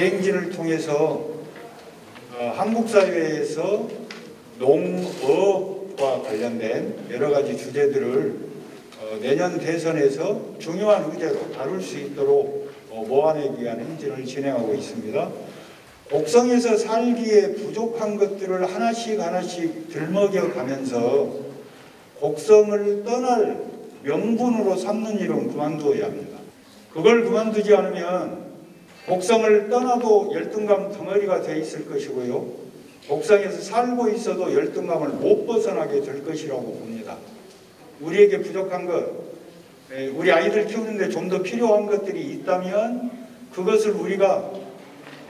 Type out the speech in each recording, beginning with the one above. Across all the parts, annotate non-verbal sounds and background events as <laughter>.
대행진을 통해서 어, 한국 사회에서 농업과 관련된 여러 가지 주제들을 어, 내년 대선에서 중요한 의제로 다룰 수 있도록 어, 모아내기 위한 행진을 진행하고 있습니다. 곡성에서 살기에 부족한 것들을 하나씩 하나씩 들먹여 가면서 곡성을 떠날 명분으로 삼는 일은 그만두어야 합니다. 그걸 그만두지 않으면 곡성을 떠나도 열등감 덩어리가 돼 있을 것이고요. 곡성에서 살고 있어도 열등감을 못 벗어나게 될 것이라고 봅니다. 우리에게 부족한 것, 에, 우리 아이들 키우는데 좀 더 필요한 것들이 있다면 그것을 우리가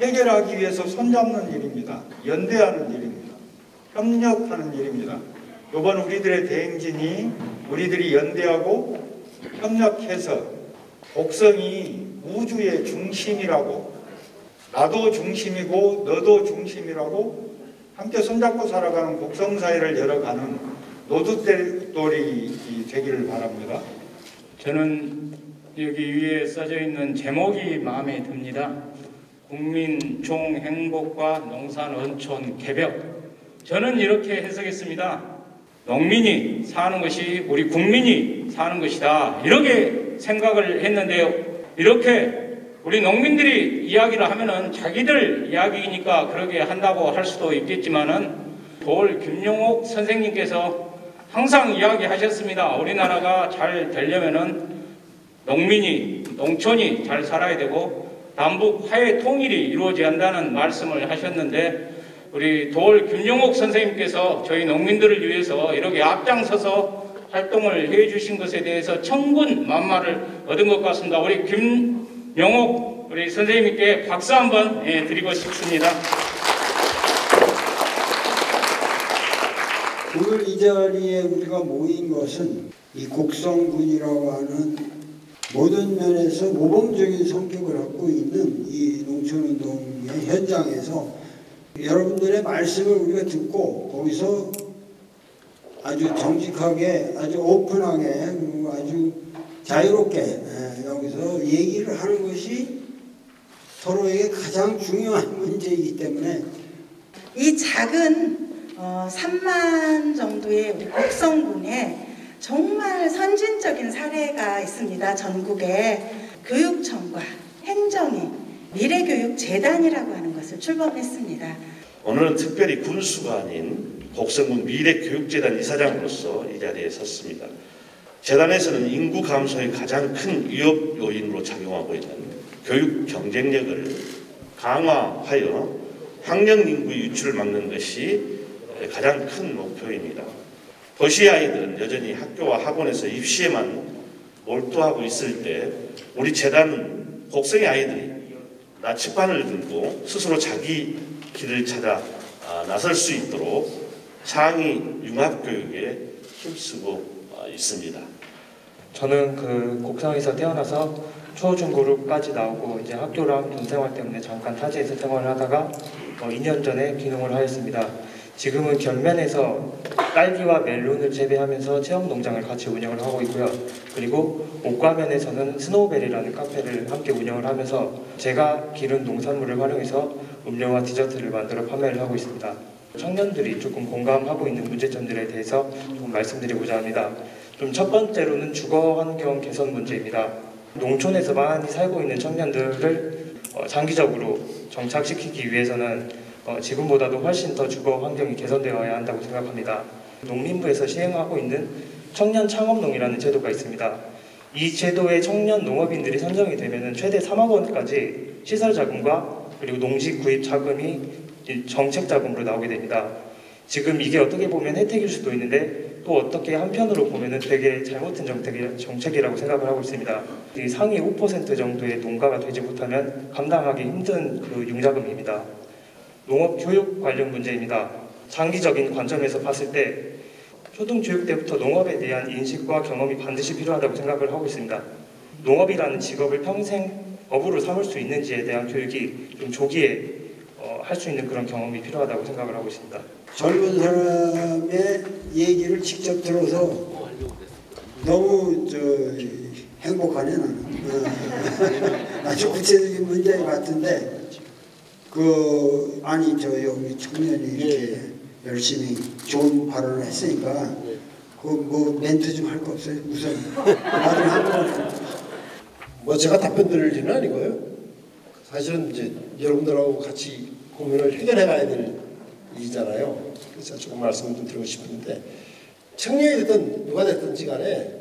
해결하기 위해서 손잡는 일입니다. 연대하는 일입니다. 협력하는 일입니다. 이번 우리들의 대행진이 우리들이 연대하고 협력해서 곡성이 우주의 중심이라고 나도 중심이고 너도 중심이라고 함께 손잡고 살아가는 곡성 사회를 열어가는 노두돌이 되기를 바랍니다. 저는 여기 위에 써져 있는 제목이 마음에 듭니다. 국민 종행복과 농산 원촌 개벽. 저는 이렇게 해석했습니다. 농민이 사는 것이 우리 국민이 사는 것이다. 이렇게 생각을 했는데요. 이렇게 우리 농민들이 이야기를 하면은 자기들 이야기니까 그러게 한다고 할 수도 있겠지만은 돌 김용옥 선생님께서 항상 이야기하셨습니다. 우리나라가 잘 되려면은 농민이 농촌이 잘 살아야 되고 남북 화해 통일이 이루어져야 한다는 말씀을 하셨는데 우리 돌 김용옥 선생님께서 저희 농민들을 위해서 이렇게 앞장서서 활동을 해 주신 것에 대해서 천군 만마를 얻은 것 같습니다. 우리 김용옥 우리 선생님께 박수 한번 예, 드리고 싶습니다. 오늘 이 자리에 우리가 모인 것은 이 곡성군이라고 하는 모든 면에서 모범적인 성격을 갖고 있는 이 농촌운동의 현장에서 여러분들의 말씀을 우리가 듣고 거기서 아주 정직하게 아주 오픈하게 아주 자유롭게 예, 여기서 얘기를 하는 것이 서로에게 가장 중요한 <laughs> 문제이기 때문에 이 작은 어, 3만 정도의 우리 곡성군에 정말 선진적인 사례가 있습니다. 전국에 교육청과 행정이 미래교육재단이라고 하는 것을 출범했습니다. 오늘은 특별히 군수가 아닌 곡성군 미래교육재단 이사장으로서 이 자리에 섰습니다. 재단에서는 인구 감소의 가장 큰 위협 요인으로 작용하고 있는 교육 경쟁력을 강화하여 학령 인구 유출을 막는 것이 가장 큰 목표입니다. 도시 아이들은 여전히 학교와 학원에서 입시에만 몰두하고 있을 때 우리 재단은 곡성의 아이들이 나침반을 들고 스스로 자기 길을 찾아 아, 나설 수 있도록 창의 융합 교육에 힘쓰고 아, 있습니다. 저는 그 곡성에서 태어나서 초중고로까지 나오고 이제 학교랑 돈 생활 때문에 잠깐 타지에서 생활을 하다가 어, 2년 전에 귀농을 하였습니다. 지금은 견면에서 딸기와 멜론을 재배하면서 체험 농장을 같이 운영을 하고 있고요. 그리고 옥과면에서는 스노우벨이라는 카페를 함께 운영을 하면서 제가 기른 농산물을 활용해서 음료와 디저트를 만들어 판매를 하고 있습니다. 청년들이 조금 공감하고 있는 문제점들에 대해서 좀 말씀드리고자 합니다. 좀 첫 번째로는 주거 환경 개선 문제입니다. 농촌에서 많이 살고 있는 청년들을 어, 장기적으로 정착시키기 위해서는 어, 지금보다도 훨씬 더 주거 환경이 개선되어야 한다고 생각합니다. 농림부에서 시행하고 있는 청년 창업농이라는 제도가 있습니다. 이 제도에 청년 농업인들이 선정이 되면 최대 3억 원까지 시설 자금과 그리고 농지 구입 자금이 이 정책 자금으로 나오게 됩니다. 지금 이게 어떻게 보면 혜택일 수도 있는데 또 어떻게 한편으로 보면은 되게 잘못된 정책이, 정책이라고 생각을 하고 있습니다. 이 상위 5% 정도의 농가가 되지 못하면 감당하기 힘든 그 융자금입니다. 농업 교육 관련 문제입니다. 장기적인 관점에서 봤을 때 초등 교육 때부터 농업에 대한 인식과 경험이 반드시 필요하다고 생각을 하고 있습니다. 농업이라는 직업을 평생 업으로 삼을 수 있는지에 대한 교육이 좀 조기에 어, 할 수 있는 그런 경험이 필요하다고 생각을 하고 있습니다. 젊은 사람의 얘기를 직접 들어서 너무 저 행복하네 나는. 어. <laughs> 아주 구체적인 문제 같은데 그 아니 저 여기 청년이 이렇게 열심히 좋은 발언을 했으니까 그 뭐 멘트 좀 할 거 없어요? 우선 말을 한번 뭐 제가 답변 드릴 일은 아니고요. 사실은 이제 여러분들하고 같이 고민을 해결해 가야 될 일이잖아요. 그래서 조금 말씀을 좀 드리고 싶은데 청년이 됐든 누가 됐든지 간에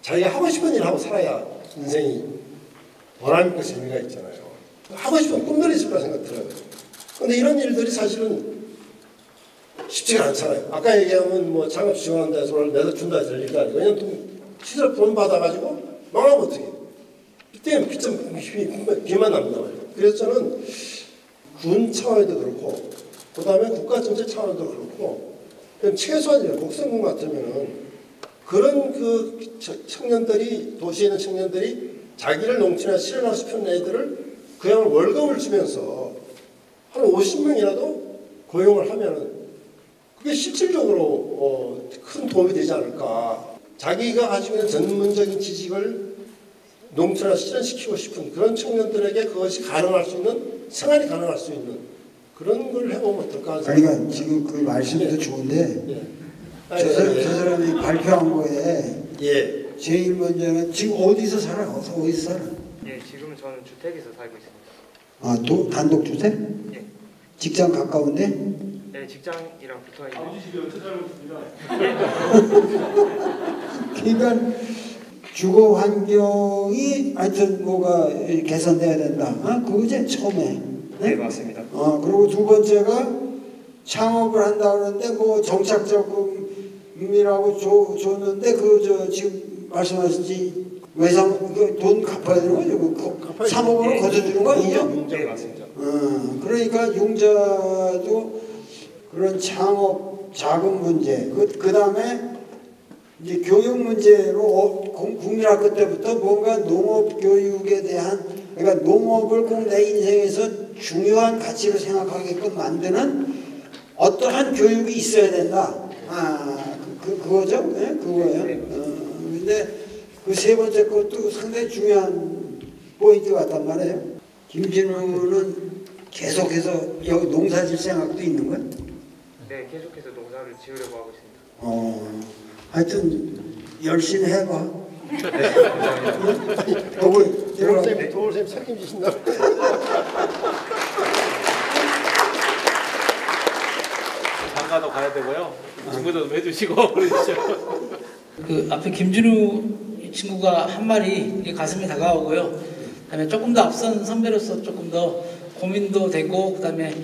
자기가 하고 싶은 일 하고 살아야 인생이 보람 있고 재미가 있잖아요. 하고 싶은 꿈들이 있을 거라 생각 들어요. 근데 이런 일들이 사실은 쉽지가 않잖아요. 아까 얘기하면 뭐 창업 지원한다 해서 내다 준다 해서 될 일도 아니고 그냥 또 시설 돈 받아가지고 망하면 어떡해. 그때는 비참 비만 납니다 말이에요. 그래서 저는 군 차원에도 그렇고 그 다음에 국가 전체 차원에도 그렇고 최소한 곡성군 같으면은 그런 그 저- 청년들이 도시에 있는 청년들이 자기를 농촌에 실현하고 싶은 애들을 그야말로 월급을 주면서 한 50명이라도 고용을 하면은 그게 실질적으로 어, 큰 도움이 되지 않을까. 자기가 가지고 있는 전문적인 지식을 농촌에 실현시키고 싶은 그런 청년들에게 그것이 가능할 수 있는 생활이 가능할 수 있는 그런 걸 해보면 어떨까 하는 그러니까 지금 그 말씀도 좋은데 예. 저, 아니, 사람, 예. 저 사람이 발표한 거에 예. 제일 먼저는 지금 어디서 살아? 어디서 어디서 살아? 예, 지금은 저는 주택에서 살고 있습니다. 아, 도, 단독 주택? 예. 직장 가까운데? 네, 직장이랑 붙어 있는. 아버지 집에 어떻게 살고 있습니다. 그러니까 주거 환경이 하여튼 뭐가 개선돼야 된다. 어? 그거지 처음에. 네, 맞습니다. 어, 그리고 두 번째가 창업을 한다 그러는데 뭐 정착적금이라고 줘, 줬는데 그 저 지금 말씀하신 지 외상 그돈 갚아야 되는 거죠? 그, 그 3억 원을 거둬주는 거 아니죠? 네, 맞습니다. 어, 그러니까 융자도 그런 창업 자금 문제, 그, 그 다음에 이제 교육 문제로 어, 공- 국민학교 때부터 뭔가 농업 교육에 대한 그러니까 농업을 꼭 내 인생에서 중요한 가치로 생각하게끔 만드는 어떠한 교육이 있어야 된다. 아, 그, 그, 그거죠? 네? 그거예요. 어, 근데 그 세 번째 것도 상당히 중요한 포인트 같단 말이에요. 김진우는 계속해서 여기 농사 질 생각도 있는 거야? 네, 계속해서 농사를 지으려고 하고 있습니다. 어, 하여튼 열심히 해봐. 도울, 들어가. 도울쌤, 도울쌤 책임지신다. 장가도 가야 되고요. 친구도 좀 해주시고 <laughs> 그러시죠. 그 앞에 김준우 친구가 한 말이 가슴에 다가오고요. 그다음에 조금 더 앞선 선배로서 조금 더 고민도 되고 그다음에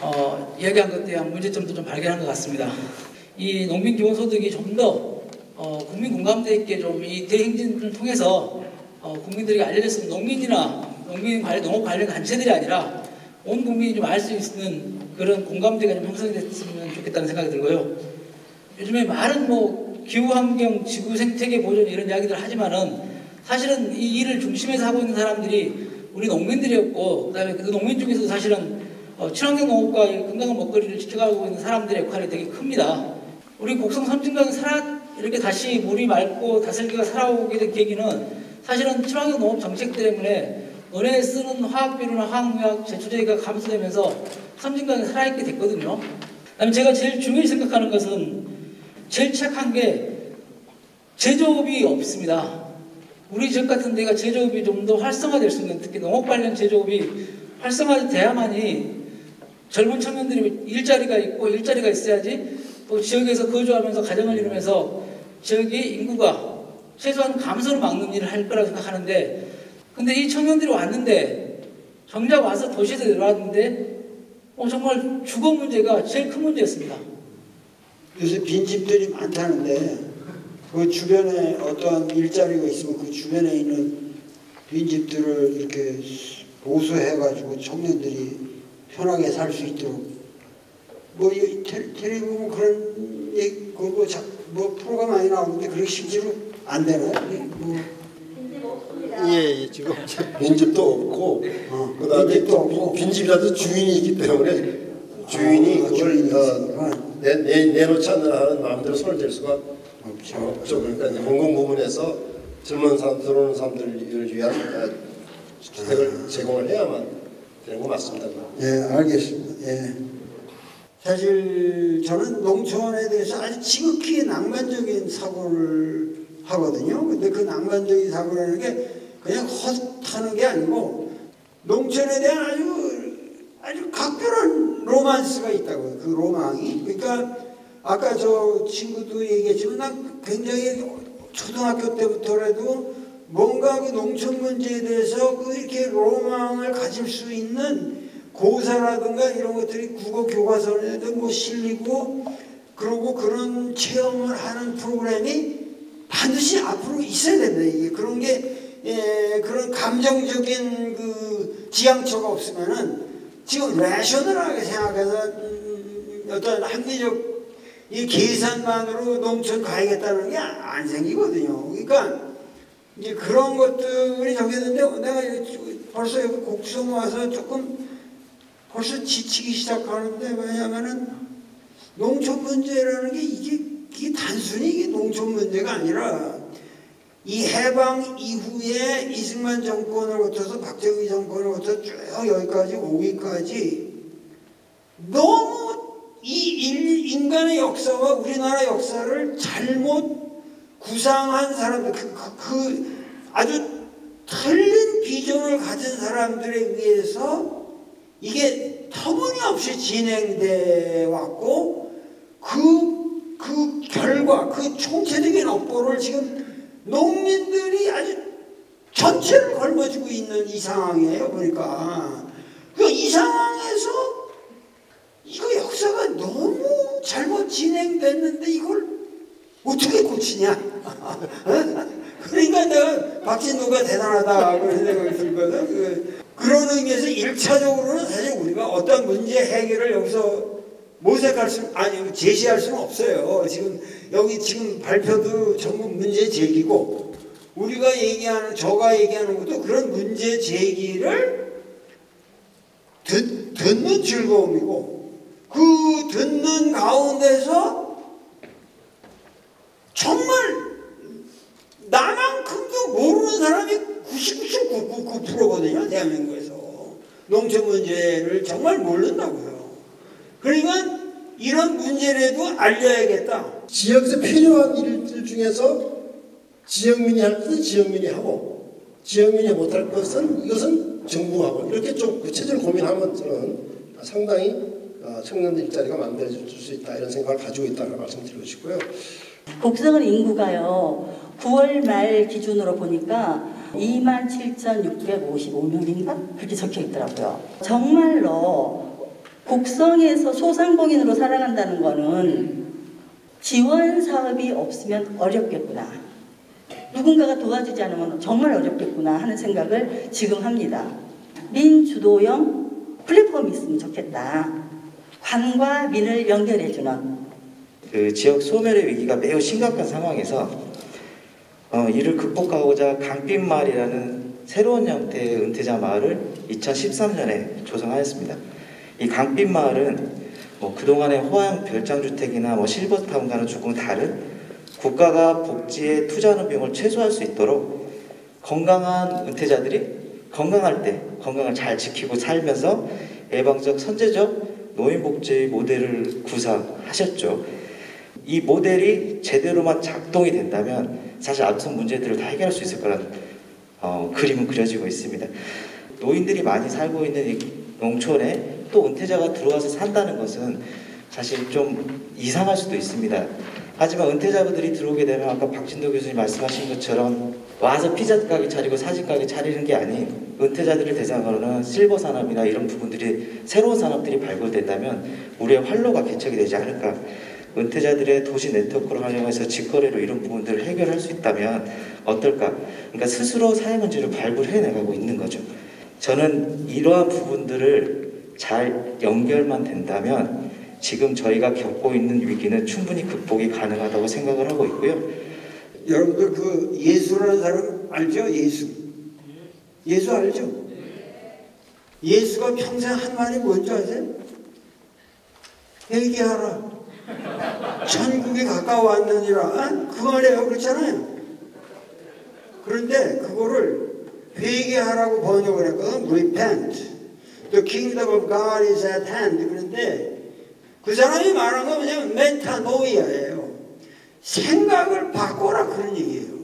어, 이야기한 것에 대한 문제점도 좀 발견한 것 같습니다. 이 농민 기본소득이 좀더 어, 국민 공감대 있게 좀 이 대행진을 통해서 어, 국민들에게 알려졌으면 농민이나 농민 관련 농업 관련 단체들이 아니라 온 국민이 좀 알 수 있는 그런 공감대가 좀 형성이 됐으면 좋겠다는 생각이 들고요. 요즘에 많은 뭐 기후환경, 지구 생태계 보존 이런 이야기들 하지만은 사실은 이 일을 중심에서 하고 있는 사람들이 우리 농민들이었고 그다음에 그 농민 중에서도 사실은 어, 친환경 농업과 이 건강한 먹거리를 지켜가고 있는 사람들의 역할이 되게 큽니다. 우리 곡성 섬진강이 살아 이렇게 다시 물이 맑고 다슬기가 살아오게 된 계기는 사실은 친환경 농업 정책 때문에 논에 쓰는 화학비료나 화학농약 제초제가 감소되면서 섬진강이 살아있게 됐거든요. 그다음에 제가 제일 중요히 생각하는 것은 제일 착한 게 제조업이 없습니다. 우리 지역 같은 데가 제조업이 좀 더 활성화될 수 있는 특히 농업 관련 제조업이 활성화돼야만이 젊은 청년들이 일자리가 있고 일자리가 있어야지 또 지역에서 거주하면서 가정을 이루면서 지역의 인구가 최소한 감소를 막는 일을 할 거라고 생각하는데 근데 이 청년들이 왔는데 정작 와서 도시에 들어왔는데 어, 정말 주거 문제가 제일 큰 문제였습니다. 요새 빈집들이 많다는데 그 주변에 어떠한 일자리가 있으면 그 주변에 있는 빈집들을 이렇게 보수해가지고 청년들이 편하게 살 수 있도록 뭐이 텔- 텔레비 보면 그런 얘기 그뭐 자- 뭐 프로가 많이 나오는데 그게 실제로 안 되나요? 뭐 예, 예, 지금 <laughs> 빈집도 없고 어, 그다음에 빈집도 또 없고. 빈- 빈집이라도 주인이 있기 때문에 주인이 아, 그걸 어. 내, 내, 내놓지 않는 한은 마음대로 손을 댈 수가 없죠. 없죠. 그러니까 이제 공공 부문에서 젊은 사람 들어오는 사람들을 위한 어, 주택을 제공을 해야만 되는 거 맞습니다. 예, 알겠습니다. 예. 사실 저는 농촌에 대해서 아주 지극히 낭만적인 사고를 하거든요. 근데 그 낭만적인 사고라는 게 그냥 헛하는 게 아니고 농촌에 대한 아주 아주 각별한 로만스가 있다고요. 그 로망이. 그러니까 아까 저 친구도 얘기했지만 난 굉장히 초등학교 때부터라도 뭔가 그 농촌 문제에 대해서 그 이렇게 로망을 가질 수 있는 고사라든가 이런 것들이 국어 교과서에도 뭐 실리고 그러고 그런 체험을 하는 프로그램이 반드시 앞으로 있어야. 이게 그런 게 예, 그런 감정적인 그 지향처가 없으면은 지금 레셔널하게 생각해서 음, 어떤 합리적 이 계산만으로 농촌 가야겠다는 게 안 생기거든요. 그러니까 이제 그런 것들이 저기했는데 내가 이제 벌써 여기 곡성 와서 조금 벌써 지치기 시작하는데 왜냐하면은 농촌 문제라는 게 이게, 이게 단순히 이게 농촌 문제가 아니라 이 해방 이후에 이승만 정권을 거쳐서 박정희 정권을 거쳐서 쭉 여기까지 오기까지 너무 이 일- 인간의 역사와 우리나라 역사를 잘못 구상한 사람들 그, 그, 그 아주 틀린 비전을 가진 사람들에 의해서 이게 터무니없이 진행돼 왔고 그, 그 결과 그 총체적인 업보를 지금 농민들이 아주 전체를 걸머쥐고 있는 이 상황이에요 보니까. 그 이 상황에서 이거 역사가 너무 잘못 진행됐는데 이걸 어떻게 고치냐? <laughs> 그러니까 내가 박진도가 대단하다 그런 생각이 들거든 그, 그런 의미에서 일차적으로는 사실 우리가 어떤 문제 해결을 여기서 모색할 수 아니 제시할 수는 없어요. 지금 여기 지금 발표도 전부 문제 제기고 우리가 얘기하는 저가 얘기하는 것도 그런 문제 제기를 듣, 듣는 즐거움이고 그 듣는 가운데서 정말 나만큼도 모르는 사람이 99.999%거든요 대한민국에서 농촌 문제를 정말 모른다고요. 그러니까 이런 문제라도 알려야겠다. 지역에서 필요한 일들 중에서 지역민이 할 것은 지역민이 하고 지역민이 못할 것은 이것은 정부하고 이렇게 좀 구체적으로 고민하면 저는 상당히 어, 청년 일자리가 만들어줄 수 있다 이런 생각을 가지고 있다는 말씀드리고 싶고요. 곡성은 인구가요. 9월 말 기준으로 보니까 27,655명인가? 그렇게 적혀 있더라고요. 정말로 곡성에서 소상공인으로 살아간다는 거는 지원 사업이 없으면 어렵겠구나. 누군가가 도와주지 않으면 정말 어렵겠구나 하는 생각을 지금 합니다. 민주도형 플랫폼이 있으면 좋겠다. 관과 민을 연결해주는 그 지역 소멸의 위기가 매우 심각한 상황에서 어, 이를 극복하고자 강빛마을이라는 새로운 형태의 은퇴자 마을을 2013년에 조성하였습니다. 이 강빛마을은 뭐 그동안의 호황 별장주택이나 뭐 실버타운과는 조금 다른 국가가 복지에 투자하는 비용을 최소화할 수 있도록 건강한 은퇴자들이 건강할 때 건강을 잘 지키고 살면서 예방적 선제적 노인복지 모델을 구상하셨죠. 이 모델이 제대로만 작동이 된다면 사실 앞선 문제들을 다 해결할 수 있을 거라는 어, 그림은 그려지고 있습니다. 노인들이 많이 살고 있는 이 농촌에 또 은퇴자가 들어와서 산다는 것은 사실 좀 이상할 수도 있습니다. 하지만 은퇴자분들이 들어오게 되면 아까 박진도 교수님 말씀하신 것처럼 와서 피자 가게 차리고 사진 가게 차리는 게 아닌 은퇴자들을 대상으로는 실버 산업이나 이런 부분들이 새로운 산업들이 발굴된다면 우리의 활로가 개척이 되지 않을까. 은퇴자들의 도시 네트워크를 활용해서 직거래로 이런 부분들을 해결할 수 있다면 어떨까? 그러니까 스스로 사회 문제를 발굴해 나가고 있는 거죠. 저는 이러한 부분들을 잘 연결만 된다면 지금 저희가 겪고 있는 위기는 충분히 극복이 가능하다고 생각을 하고 있고요. 여러분들 그 예수라는 사람 알죠? 예수. 예수 알죠? 예수가 평생 한 말이 뭔지 아세요? 회개하라. 천국이 가까워왔느니라. 어? 그 말이에요. 그렇잖아요. 그런데 그거를 회개하라고 번역을 했거든. Repent. The kingdom of God is at hand. 그런데 그 사람이 말한 건 뭐냐면 메타노이아예요. 생각을 바꿔라 그런 얘기예요.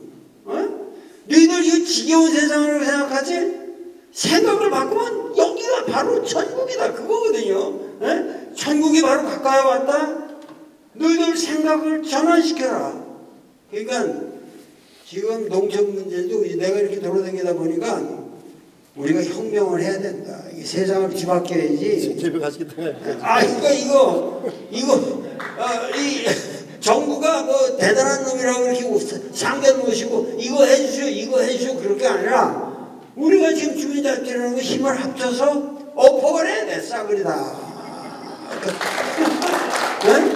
어? 너희들 이 지겨운 세상을 생각하지? 생각을 바꾸면 여기가 바로 천국이다 그거거든요. 에? 천국이 바로 가까이 왔다. 너희들 생각을 전환시켜라. 그러니까 지금 농촌 문제도 내가 이렇게 돌아다니다 보니까 우리가 혁명을 해야 된다. 이 세상을 뒤바뀌어야지. 집에 가시겠다. 아, 그러니까 이거 이거 아, 이 정부가 뭐 대단한 놈이라고 이렇게 상견 모시고 이거 해주시오, 이거 해주시오 그럴 게 아니라 우리가 지금 주민자치라는 거 힘을 합쳐서 엎어버려야 돼 싸그리다. <laughs> 네?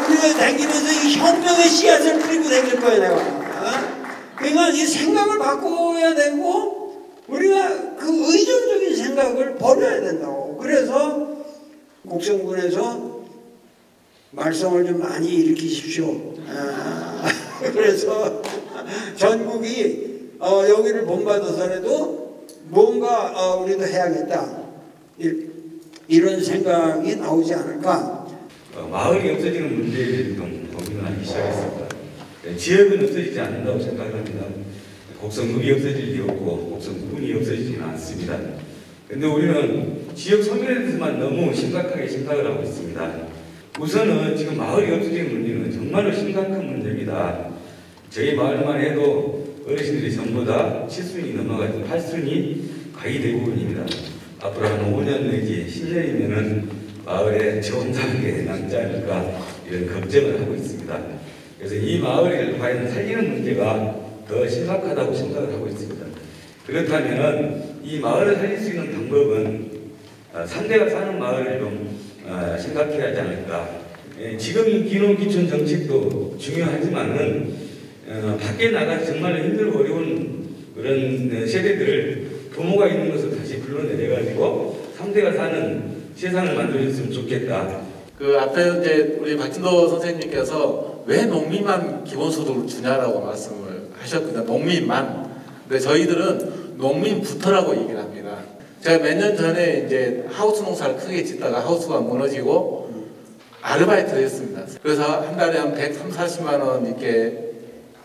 아, 우리가 다니면서 이 혁명의 씨앗을 뿌리고 다닐 거야 내가. 어? 그러니까 이 생각을 바꿔야 되고 우리가 그 의존적인 생각을 버려야 된다고. 그래서 곡성군에서 말썽을 좀 많이 일으키십시오. 아, <laughs> 그래서 전국이 어, 여기를 본받아서라도 뭔가 어, 우리도 해야겠다. 이, 이런 생각이 나오지 않을까. 어, 마을이 없어지는 대해서 좀 고민을 하기 시작했습니다. 네, 지역은 없어지지 않는다고 생각합니다. 곡성읍이 없어질 리 없고 곡성군이 없어지지는 않습니다. 근데 우리는 지역 소멸에 대해서만 너무 심각하게 생각을 하고 있습니다. 우선은 지금 마을이 없어지는 문제는 정말로 심각한 문제입니다. 저희 마을만 해도 어르신들이 전부 다 7순이 넘어가지고 8순이 거의 대부분입니다. 앞으로 한 5년 내지 10년이면은 저 혼자 하게 남지 않을까 이런 걱정을 하고 있습니다. 그래서 이 마을을 과연 살리는 문제가 더 심각하다고 생각을 하고 있습니다. 그렇다면 이 마을을 살릴 수 있는 방법은 어, 상대가 사는 마을을 좀 어, 생각해야 하지 않을까. 예, 지금 이 기농기촌 정책도 중요하지만은 어, 밖에 나가서 정말 힘들고 어려운 그런 세대들을 부모가 있는 것을 다시 불러내가지고 상대가 사는 세상을 만들어줬으면 좋겠다. 그 앞에 이제 우리 박진도 선생님께서 왜 농민만 기본소득을 주냐라고 말씀을 하셨거든요. 농민만. 근데 저희들은 농민부터라고 얘기를 합니다. 제가 몇 년 전에 이제 하우스 농사를 크게 짓다가 하우스가 무너지고 아르바이트를 했습니다. 그래서 한 달에 한 130, 40만 원 이렇게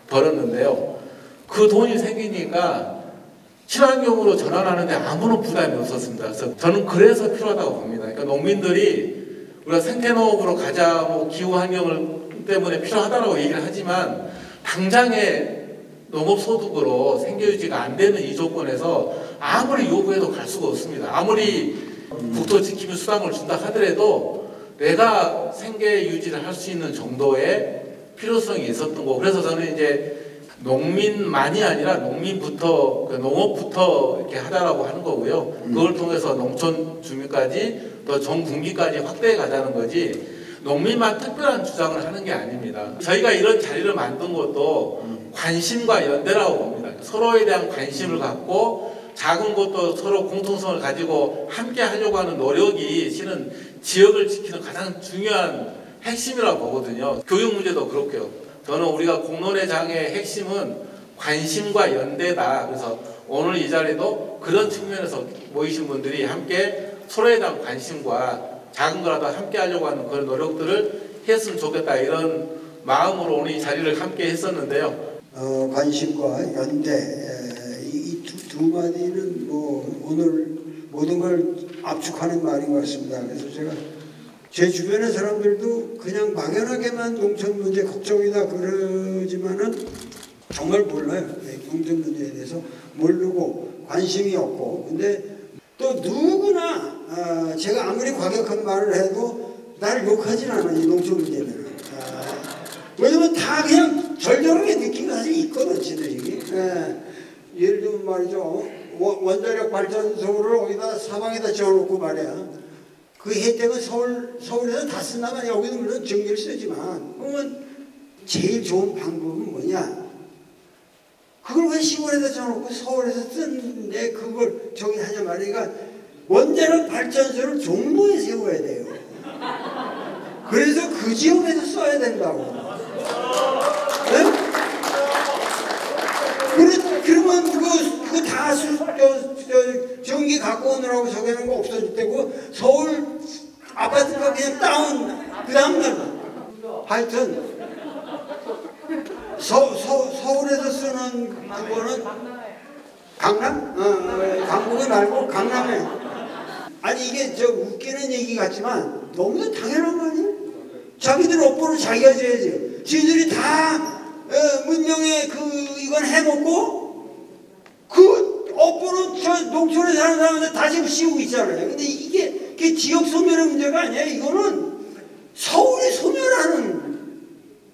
벌었는데요. 그 돈이 생기니까 친환경으로 전환하는데 아무런 부담이 없었습니다. 그래서 저는 그래서 필요하다고 봅니다. 그러니까 농민들이 우리가 생태농업으로 가자, 뭐 기후 환경을 때문에 필요하다고 얘기를 하지만 당장에 농업 소득으로 생계 유지가 안 되는 이 조건에서 아무리 요구해도 갈 수가 없습니다. 아무리 국토 지킴이 수당을 준다 하더라도 내가 생계 유지를 할 수 있는 정도의 필요성이 있었던 거고 그래서 저는 이제 농민만이 아니라 농민부터 그 농업부터 이렇게 하자라고 하는 거고요. 그걸 통해서 농촌 주민까지 또 전 국민까지 확대해 가자는 거지. 농민만 특별한 주장을 하는 게 아닙니다. 저희가 이런 자리를 만든 것도 관심과 연대라고 봅니다. 서로에 대한 관심을 갖고 작은 것도 서로 공통성을 가지고 함께 하려고 하는 노력이 실은 지역을 지키는 가장 중요한 핵심이라고 보거든요. 교육 문제도 그렇고요. 저는 우리가 공론의 장의 핵심은 관심과 연대다. 그래서 오늘 이 자리도 그런 측면에서 모이신 분들이 함께 서로에 대한 관심과 작은 거라도 함께 하려고 하는 그런 노력들을 했으면 좋겠다. 이런 마음으로 오늘 이 자리를 함께 했었는데요. 어, 관심과 연대 이두 두 마디는 뭐 오늘 모든 걸 압축하는 말인 것 같습니다. 그래서 제가 제 주변의 사람들도 그냥 막연하게만 농촌 문제 걱정이다 그러지만은 정말 몰라요. 네, 농촌 문제에 대해서 모르고 관심이 없고. 근데 또 누구나 아, 제가 아무리 과격한 말을 해도 나를 욕하진 않아 이 농촌 문제는. 아, 왜냐면 다 그냥 절절하게 느낀 거 사실 있거든 지들이. 예, 예를 들면 말이죠. 원- 원자력 발전소를 어디다 사방에다 지어놓고 말이야 그 혜택은 서울, 서울에서 다 쓴다면 여기는 물론 전기를 쓰지만 그러면 제일 좋은 방법은 뭐냐? 그걸 왜 시골에다 지어놓고 서울에서 쓰는데 그걸 저기 하냐 말이야 원자력 발전소를 종로에 세워야 돼요. 그래서 그 지역에서 써야 된다고. 네? 그래, 그러면 그거, 그거 다 수, 저, 저, 전기 갖고 오느라고 저기 하는 거 없어질 때고 서울 아파트가 그냥 다운 그 다음날 하여튼 서, 서, 서울에서 쓰는 그거는 강남? 어, 어, 강북에 말고 강남에 아니 이게 저 웃기는 얘기 같지만 너무도 당연한 거 아니에요? 자기들 업보를 자기가 져야지. 지들이 다 어, 문명의 그 이건 해먹고 그 업보는 저 농촌에 사는 사람한테 다 지금 씌우고 있잖아요. 근데 이게, 이게 지역 소멸의 문제가 아니야. 이거는 서울이 소멸하는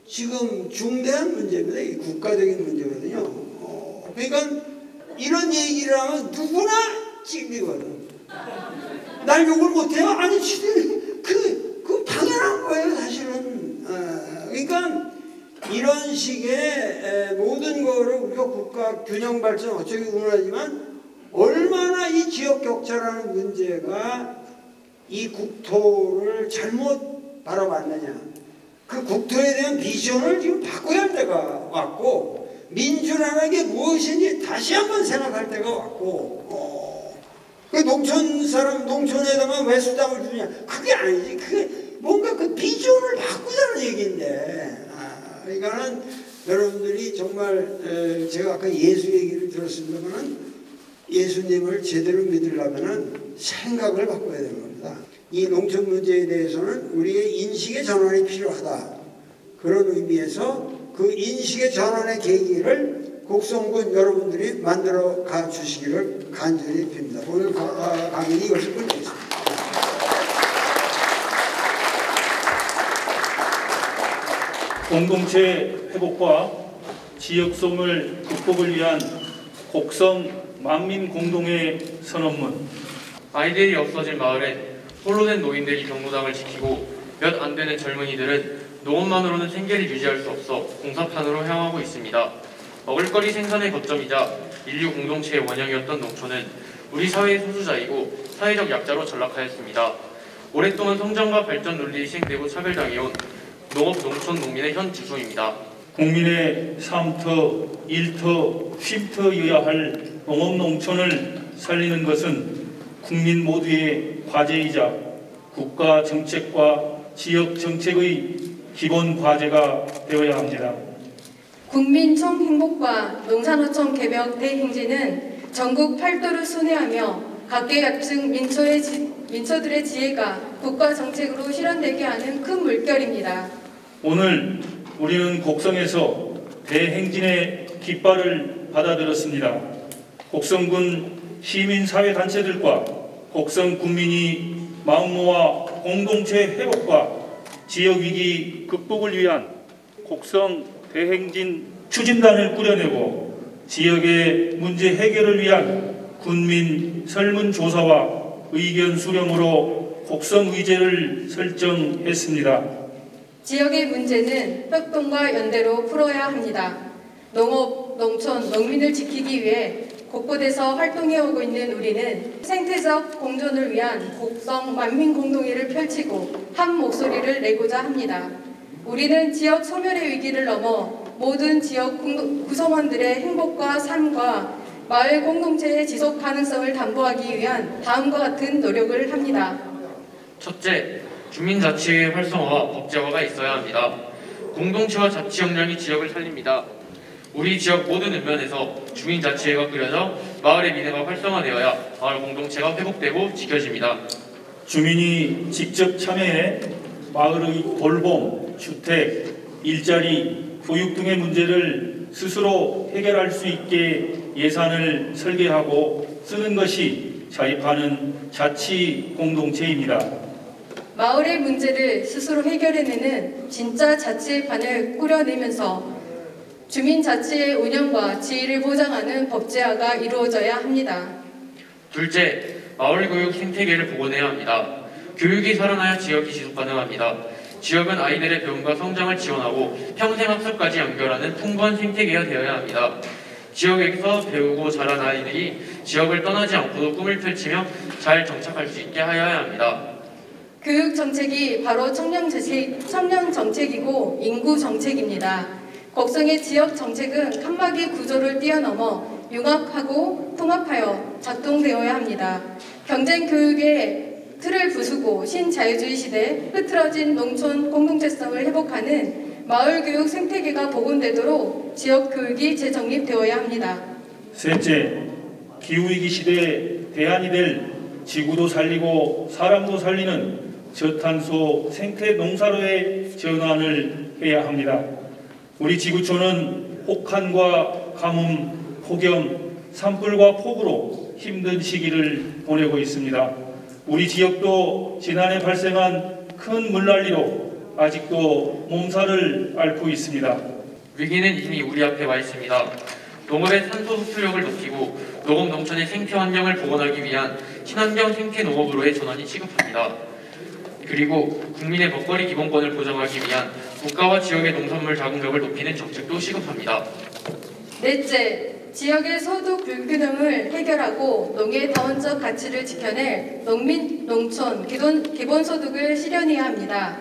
지금 중대한 문제입니다. 이 국가적인 문제거든요. 어, 그러니까 이런 얘기를 하면 누구나 찔리거든. 날 욕을 못해요? 아니, 그, 그 당연한 거예요, 사실은. 어, 그러니까 이런 식의 에, 모든 거를 우리가 국가 균형 발전 어쩌기 운운하지만 얼마나 이 지역 격차라는 문제가 이 국토를 잘못 바라봤느냐. 그 국토에 대한 비전을 지금 바꿔야 할 때가 왔고 민주라는 게 무엇인지 다시 한번 생각할 때가 왔고 어, 그 농촌 사람 농촌에다가 왜 수당을 주냐. 그게 아니지. 그게 뭔가 그 비전을 바꾸자는 얘기인데. 아, 그러니까는 여러분들이 정말 에, 제가 아까 예수 얘기를 들었습니다만은 예수님을 제대로 믿으려면은 생각을 바꿔야 되는 겁니다. 이 농촌 문제에 대해서는 우리의 인식의 전환이 필요하다. 그런 의미에서 그 인식의 전환의 계기를 곡성군 여러분들이 만들어 가 주시기를 간절히 빕니다. 오늘 강의는 이것을 끝내겠습니다. 공동체 회복과 지역소멸 극복을 위한 곡성 만민 공동의 선언문 아이들이 없어진 마을에 홀로 된 노인들이 경로당을 지키고 몇 안 되는 젊은이들은 농업만으로는 생계를 유지할 수 없어 공사판으로 향하고 있습니다. 먹을거리 생산의 거점이자 인류 공동체의 원형이었던 농촌은 우리 사회의 소수자이고 사회적 약자로 전락하였습니다. 오랫동안 성장과 발전 논리에 시행되고 차별당해온 농업, 농촌, 농민의 현 주소입니다. 국민의 삶터, 일터, 쉼터여야 할 농업 농촌을 살리는 것은 국민 모두의 과제이자 국가 정책과 지역 정책의 기본 과제가 되어야 합니다. 국민청 행복과 농산어청 개벽 대행진은 전국 팔도를 순회하며 각계각층 민초의 지, 민초들의 지혜가 국가 정책으로 실현되게 하는 큰 물결입니다. 오늘 우리는 곡성에서 대행진의 깃발을 받아들였습니다. 곡성군 시민사회단체들과 곡성 군민이 마음 모아 공동체 회복과 지역위기 극복을 위한 곡성 대행진 추진단을 꾸려내고 지역의 문제 해결을 위한 군민 설문조사와 의견 수렴으로 곡성의제를 설정했습니다. 지역의 문제는 협동과 연대로 풀어야 합니다. 농업, 농촌, 농민을 지키기 위해 곳곳에서 활동해오고 있는 우리는 생태적 공존을 위한 곡성 만민공동회를 펼치고 한 목소리를 내고자 합니다. 우리는 지역 소멸의 위기를 넘어 모든 지역 공- 구성원들의 행복과 삶과 마을 공동체의 지속 가능성을 담보하기 위한 다음과 같은 노력을 합니다. 첫째, 주민자치의 활성화와 법제화가 있어야 합니다. 공동체와 자치 역량이 지역을 살립니다. 우리 지역 모든 읍면에서 주민자치회가 꾸려져 마을의 미래가 활성화되어야 마을 공동체가 회복되고 지켜집니다. 주민이 직접 참여해 마을의 돌봄, 주택, 일자리, 교육 등의 문제를 스스로 해결할 수 있게 예산을 설계하고 쓰는 것이 자립하는 자치 공동체입니다. 마을의 문제를 스스로 해결해내는 진짜 자치판을 꾸려내면서 주민 자치의 운영과 지위를 보장하는 법제화가 이루어져야 합니다. 둘째, 마을 교육 생태계를 복원해야 합니다. 교육이 살아나야 지역이 지속 가능합니다. 지역은 아이들의 배움과 성장을 지원하고 평생 학습까지 연결하는 풍부한 생태계가 되어야 합니다. 지역에서 배우고 자란 아이들이 지역을 떠나지 않고도 꿈을 펼치며 잘 정착할 수 있게 하여야 합니다. 교육 정책이 바로 청년 정책, 청년 정책이고 인구 정책입니다. 곡성의 지역 정책은 칸막이 구조를 뛰어넘어 융합하고 통합하여 작동되어야 합니다. 경쟁 교육의 틀을 부수고 신자유주의 시대 흐트러진 농촌 공동체성을 회복하는 마을 교육 생태계가 복원되도록 지역 교육이 재정립되어야 합니다. 셋째, 기후위기 시대에 대안이 될 지구도 살리고 사람도 살리는 저탄소 생태 농사로의 전환을 해야 합니다. 우리 지구촌은 혹한과 가뭄, 폭염, 산불과 폭우로 힘든 시기를 보내고 있습니다. 우리 지역도 지난해 발생한 큰 물난리로 아직도 몸살을 앓고 있습니다. 위기는 이미 우리 앞에 와 있습니다. 농업의 산소 흡수력을 높이고 농업 농촌의 생태 환경을 복원하기 위한 친환경 생태 농업으로의 전환이 시급합니다. 그리고 국민의 먹거리 기본권을 보장하기 위한 국가와 지역의 농산물 자금력을 높이는 정책도 시급합니다. 넷째, 지역의 소득 불균형을 해결하고 농의 다원적 가치를 지켜낼 농민, 농촌, 기본, 기본소득을 실현해야 합니다.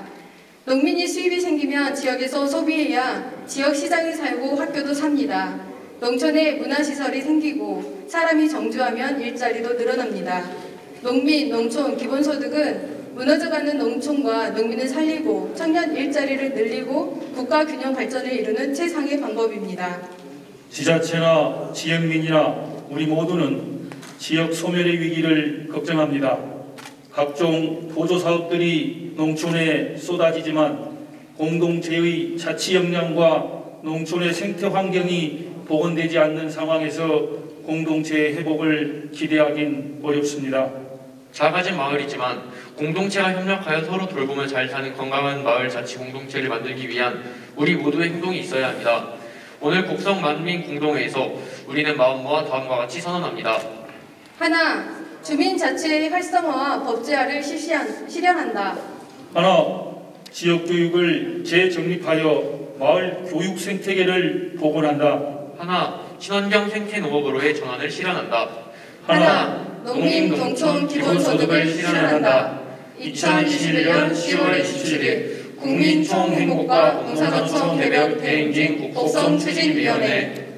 농민이 수입이 생기면 지역에서 소비해야 지역 시장이 살고 학교도 삽니다. 농촌에 문화시설이 생기고 사람이 정주하면 일자리도 늘어납니다. 농민, 농촌, 기본소득은 무너져가는 농촌과 농민을 살리고 청년 일자리를 늘리고 국가 균형 발전을 이루는 최상의 방법입니다. 지자체나 지역민이나 우리 모두는 지역 소멸의 위기를 걱정합니다. 각종 보조 사업들이 농촌에 쏟아지지만 공동체의 자치 역량과 농촌의 생태 환경이 복원되지 않는 상황에서 공동체의 회복을 기대하긴 어렵습니다. 작아진 마을이지만 공동체가 협력하여 서로 돌보며 잘 사는 건강한 마을 자치 공동체를 만들기 위한 우리 모두의 행동이 있어야 합니다. 오늘 곡성 만민 공동회에서 우리는 마음모아 다음과 같이 선언합니다. 하나, 주민 자치의 활성화와 법제화를 실시한, 실현한다. 하나, 지역 교육을 재정립하여 마을 교육 생태계를 복원한다. 하나, 친환경 생태 농업으로의 전환을 실현한다. 하나, 농민 농촌 기본소득을 실현한다. 2021년 10월 27일 국민 총행복과 농산어촌 개별 대행진 곡성 추진위원회